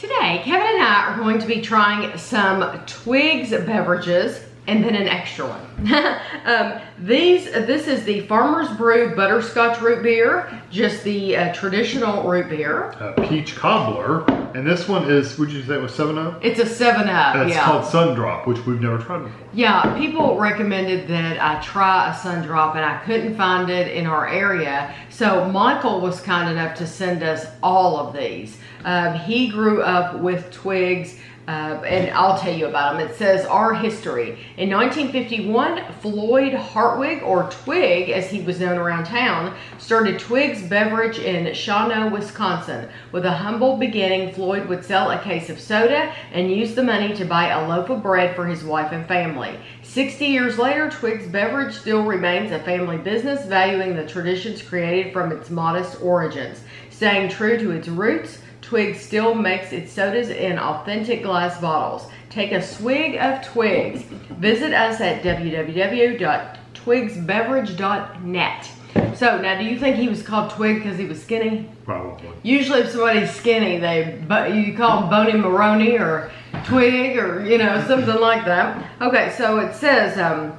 Today, Kevin and I are going to be trying some Twigs beverages and then an extra one. um, these, this is the Farmer's Brew Butterscotch Root Beer, just the uh, traditional root beer. uh, peach cobbler, and this one is. Would you say it was Seven Up? It's a 7-Up, It's yeah. called Sun Drop, which we've never tried before. Yeah, people recommended that I try a sun drop and I couldn't find it in our area. So Michael was kind enough to send us all of these. Um, he grew up with twigs. Uh, and I'll tell you about them. It says our history. In 1951, Floyd Hartwig, or Twig as he was known around town, started Twig's Beverage in Shawano, Wisconsin. With a humble beginning, Floyd would sell a case of soda and use the money to buy a loaf of bread for his wife and family. 60 years later, Twig's Beverage still remains a family business, valuing the traditions created from its modest origins. Staying true to its roots, Twig still makes its sodas in authentic glass bottles. Take a swig of Twigs. Visit us at www.twigsbeverage.net. So now, do you think he was called Twig because he was skinny? Probably. Usually, if somebody's skinny, they but you call them Bony Maroney or Twig or you know something like that. Okay, so it says um,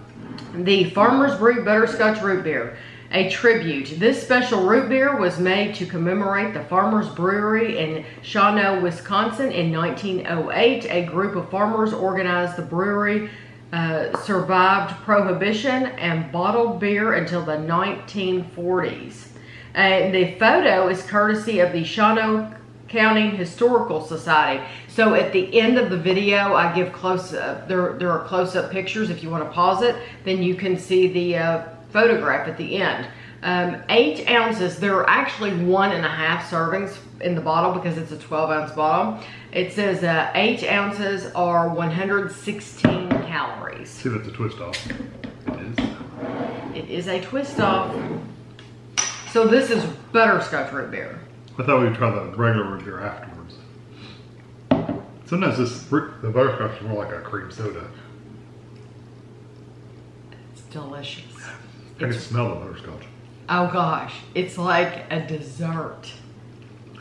the Farmer's Brew Butterscotch Root Beer, a tribute. This special root beer was made to commemorate the Farmer's Brewery in Shawano, Wisconsin, in 1908. A group of farmers organized the brewery. Uh, survived prohibition and bottled beer until the 1940s. And the photo is courtesy of the Shawano County Historical Society. So at the end of the video, I give close up, there, there are close up pictures. If you want to pause it, then you can see the uh, photograph at the end. Um, eight ounces, there are actually one and a half servings in the bottle because it's a 12 ounce bottle. It says uh, eight ounces are 116 calories. See, that's a twist off. It is. It is a twist off. So this is butterscotch root beer. I thought we'd try the regular root beer afterwards. Sometimes this root- the butterscotch is more like a cream soda. It's delicious. I can smell the butterscotch. oh gosh, it's like a dessert.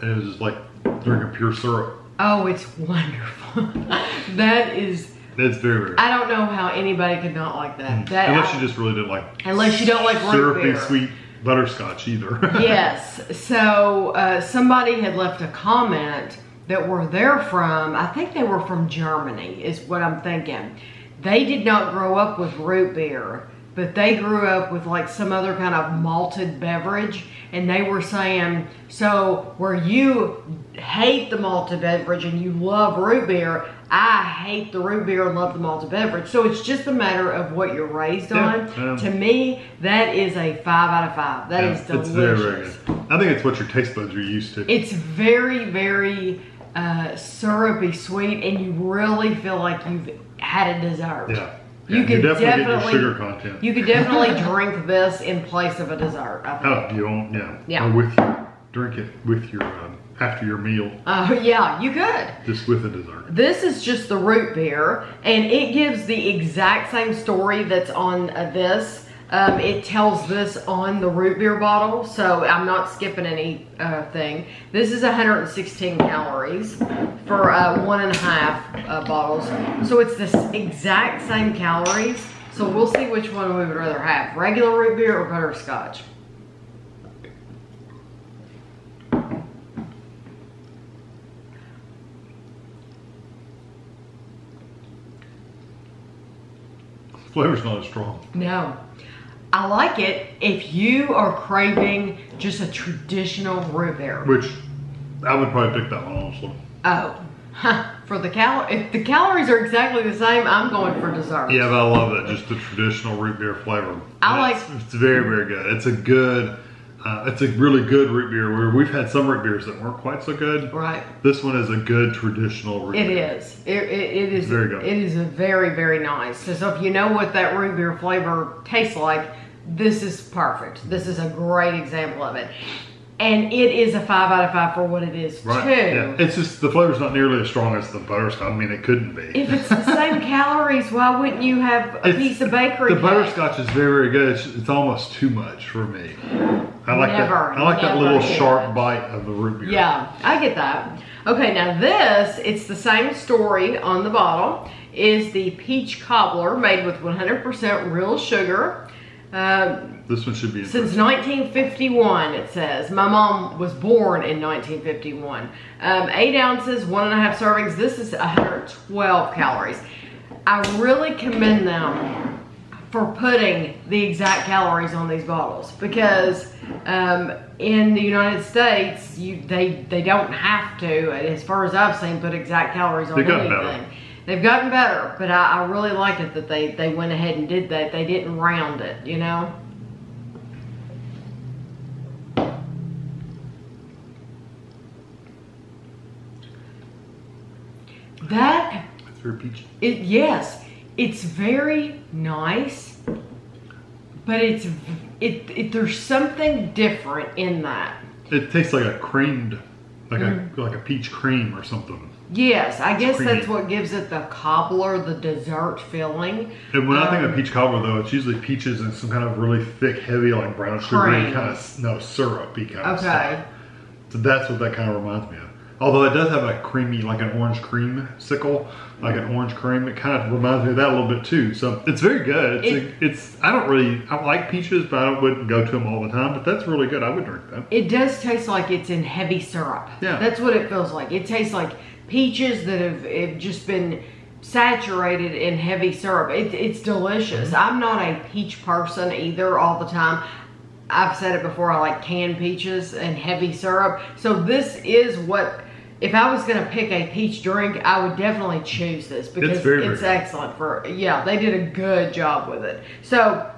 And it's like drinking pure syrup. Oh, it's wonderful. that is, That's very, very. I don't know how anybody could not like that. That Unless you just really didn't like Unless you don't like root syrupy, beer. sweet butterscotch either. yes. So uh, somebody had left a comment that where they're from. I think they were from Germany, is what I'm thinking. They did not grow up with root beer, but they grew up with like some other kind of malted beverage. And they were saying, so where you hate the malted beverage and you love root beer, I hate the root beer and love the malted beverage. So it's just a matter of what you're raised Yeah, on. to me, that is a five out of five. That Yeah, is delicious. It's very, very good. I think it's what your taste buds are used to. It's very, very uh, syrupy sweet, and you really feel like you've had a dessert. yeah. You could definitely, get definitely- your sugar content. You could definitely drink this in place of a dessert. I think. oh, you don't, yeah. Yeah. Or with your, drink it with your, um, after your meal, Uh, yeah, you could. just with a dessert. This is just the root beer, and it gives the exact same story that's on uh, this. Um, it tells this on the root beer bottle, so I'm not skipping any uh, thing. This is 116 calories for uh, one and a half uh, bottles, so it's the exact same calories. So we'll see which one we would rather have: regular root beer or butterscotch. Flavor's not as strong. No. I like it if you are craving just a traditional root beer. Which I would probably pick that one honestly. Oh, huh. for the cal if the calories are exactly the same, I'm going for dessert. Yeah, but I love it. Just the traditional root beer flavor. I It's- It's very, very good. It's a good. Uh, it's a really good root beer. Where we've had some root beers that weren't quite so good. Right. This one is a good traditional root It beer. is. It, it, it is. Very good. It is a very very nice. So, so if you know what that root beer flavor tastes like, this is perfect. This is a great example of it. And it is a five out of five for what it is Right. too. Yeah. It's just the flavor's not nearly as strong as the butterscotch. I mean, it couldn't be. If it's the same calories, why wouldn't you have a It's- piece of bakery The cake? butterscotch is very, very good. It's, it's almost too much for me. I like Never, that. I like that little sharp it. bite of the root beer. Yeah, I get that. Okay, now this, it's the same story on the bottle, is the peach cobbler made with 100% real sugar. Uh, This one should be. since 1951, it says. My mom was born in 1951. Um, eight ounces, one and a half servings. This is 112 calories. I really commend them for putting the exact calories on these bottles because um, in the United States, you they they don't have to, as far as I've seen, put exact calories on gotten anything. They've gotten better, but I, I really like it that they they went ahead and did that. They didn't round it, you know. That It's very peachy. it yes, it's very nice, but it's it, it there's something different in that. It tastes like a creamed, like Mm. a like a peach cream or something. Yes, I guess creamy. that's what gives it the cobbler, the dessert filling. And when I think Um, of peach cobbler, though, it's usually peaches and some kind of really thick, heavy, like brown sugar kind of no syrupy kind of Okay. stuff. So that's what that kind of reminds me of. Although it does have a creamy, like an orange cream sickle, like an orange cream. It kind of reminds me of that a little bit too. So it's very good. It's, It- a, it's I don't really I like peaches, but I wouldn't go to them all the time. But that's really good. I would drink that. It does taste like it's in heavy syrup. Yeah. That's what it feels like. It tastes like peaches that have, have just been saturated in heavy syrup. It, it's delicious. Mm-hmm. I'm not a peach person either all the time. I've said it before, I like canned peaches and heavy syrup. So this is what, if I was gonna pick a peach drink, I would definitely choose this because it's, very excellent for, yeah, they did a good job with it. So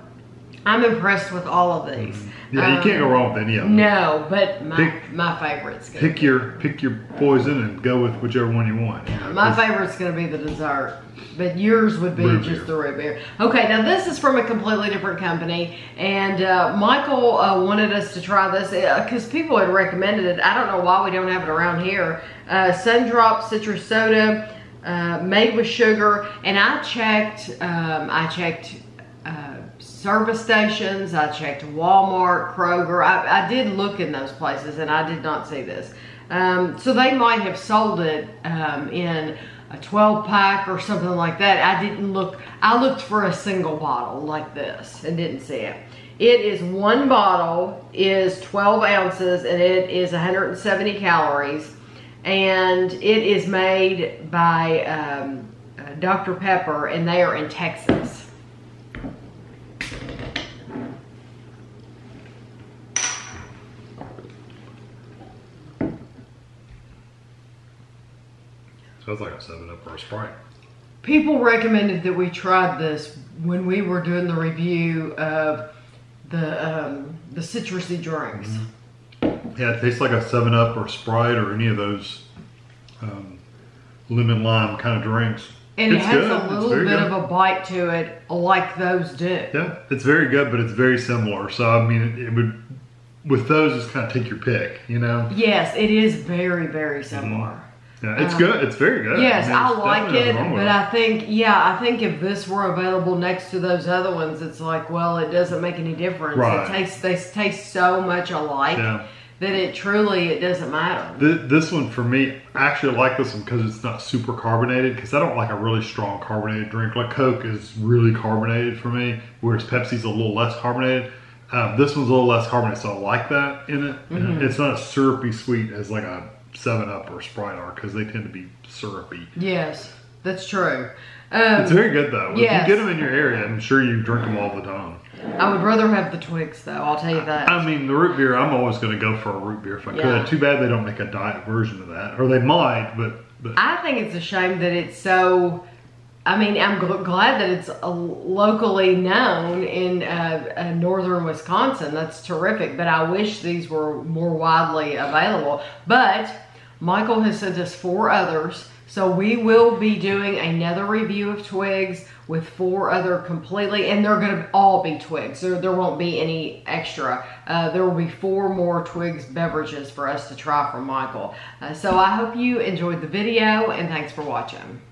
I'm impressed with all of these. Mm-hmm. Yeah, you can't go Um, wrong with any of them. no, but my Pick- my favorite's gonna Pick your pick your poison and go with whichever one you want. know, my favorite's gonna be the dessert, but yours would be just beer. the root beer. Okay, now this is from a completely different company, and uh, Michael uh, wanted us to try this because people had recommended it. I don't know why we don't have it around here. Uh, Sun Drop citrus soda, uh, made with sugar, and I checked. Um, I checked. Uh, service stations. I checked Walmart, Kroger. I, I did look in those places and I did not see this. Um, so they might have sold it um, in a 12 pack or something like that. I didn't look, I looked for a single bottle like this and didn't see it. It is one bottle is 12 ounces and it is 170 calories and it is made by um, uh, Dr. Pepper and they are in Texas. Sounds like a Seven Up or a Sprite. People recommended that we tried this when we were doing the review of the um, the citrusy drinks. Yeah, it tastes like a Seven Up or Sprite or any of those um, lemon lime kind of drinks. And It's it has good. a little bit good. of a bite to it, like those do. Yeah, it's very good, but it's very similar. So I mean, it, it would with those just kind of take your pick, you know. Yes, it is very, very similar. Yeah, it's Um, good. It's very good. Yes, mean, I like it, nothing wrong with but I think, yeah, I think if this were available next to those other ones, it's like, well, it doesn't make any difference. Right. It tastes, they taste so much alike Yeah. that it truly, it doesn't matter. Th- This one for me, I actually like this one because it's not super carbonated. Because I don't like a really strong carbonated drink. Like Coke is really carbonated for me, whereas Pepsi's a little less carbonated. Um, this one's a little less carbonated, so I like that in it. Mm-hmm. It's not as syrupy sweet as like a Seven Up or Sprite are because they tend to be syrupy. Yes, that's true. Um, It's very good though. yes. If you get them in your area, I'm sure you drink them all the time. I would rather have the Twigs, though, I'll tell you that. I mean, the root beer, I'm always going to go for a root beer if I Yeah. could. Too bad they don't make a diet version of that, or they might, but but I think it's a shame that it's so. I mean, I'm gl- glad that it's uh, locally known in uh, uh, northern Wisconsin. That's terrific. But I wish these were more widely available. But Michael has sent us four others. So we will be doing another review of Twigs with four other completely, and they're going to all be Twigs. There, there won't be any extra. Uh, there will be four more Twigs beverages for us to try from Michael. Uh, so I hope you enjoyed the video, and thanks for watching.